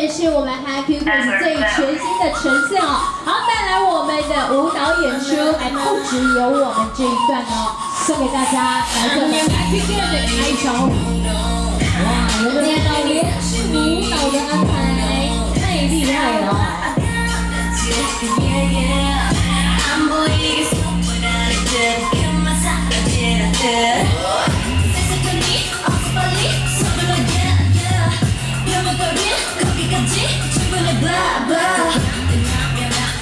也是我们 Happy 最全新的呈现哦。好，带来我们的舞蹈演出，还不只有我们这一段哦，送给大家来自 Happy Boys 的开场。哇，有没有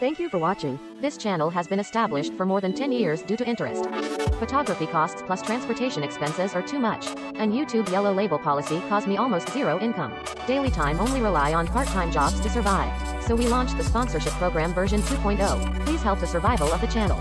Thank you for watching. This channel has been established for more than 10 years due to interest. Photography costs plus transportation expenses are too much. And YouTube yellow label policy caused me almost zero income. Daily time only rely on part-time jobs to survive. So we launched the sponsorship program version 2.0. Please help the survival of the channel.